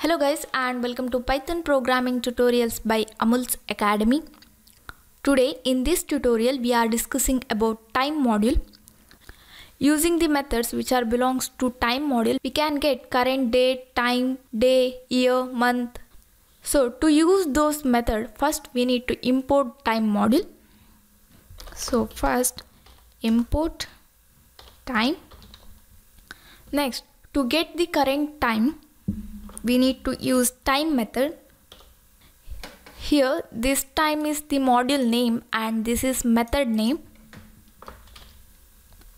Hello guys and welcome to Python programming tutorials by Amul's Academy. Today in this tutorial we are discussing about time module. Using the methods which are belongs to time module we can get current date, time, day, year, month. So to use those method first we need to import time module. So first import time. Next to get the current time we need to use time method. Here this time is the module name and this is method name.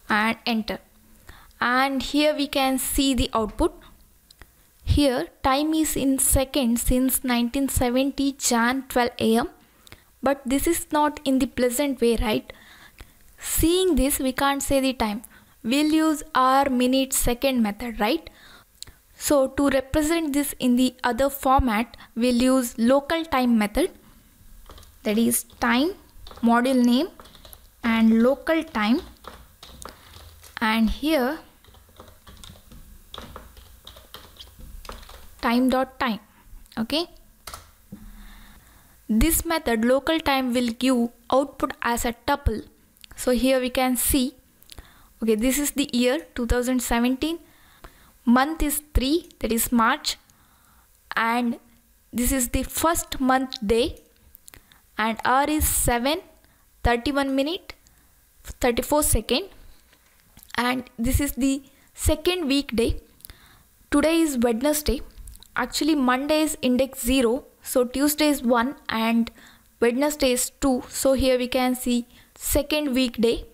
And enter. And here we can see the output. Here time is in seconds since 1970 Jan 12 am but this is not in the pleasant way right? Seeing this we can't say the time. We'll use our minute second method right so to represent this in the other format, we'll use local time method. That is time module name and local time. And here time dot time okay? This method local time will give output as a tuple. So here we can see okay this is the year 2017 month is 3 that is March and this is the first month day and hour is 7 31 minute 34 second and this is the second weekday today is Wednesday. Actually Monday is index 0 so Tuesday is 1 and Wednesday is 2 so here we can see second weekday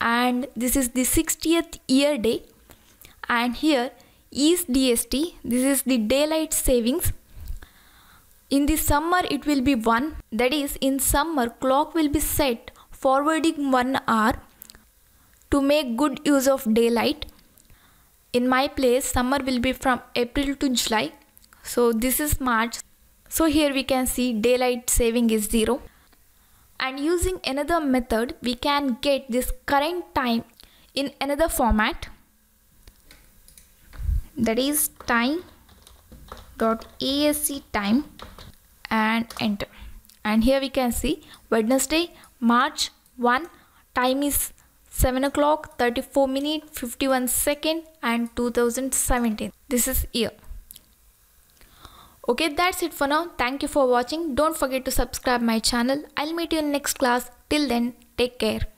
and this is the 60th year day. And here is DST. This is the daylight savings. In the summer it will be 1 that is in summer clock will be set forwarding 1 hour to make good use of daylight. In my place summer will be from April to July. So this is March. So here we can see daylight saving is 0. And using another method we can get this current time in another format that is time dot asc time and enter. And here we can see Wednesday March 1 time is 7 o'clock 34 minute 51 second and 2017 this is year. Okay that's it for now. Thank you for watching. Don't forget to subscribe my channel. I'll meet you in next class. Till then take care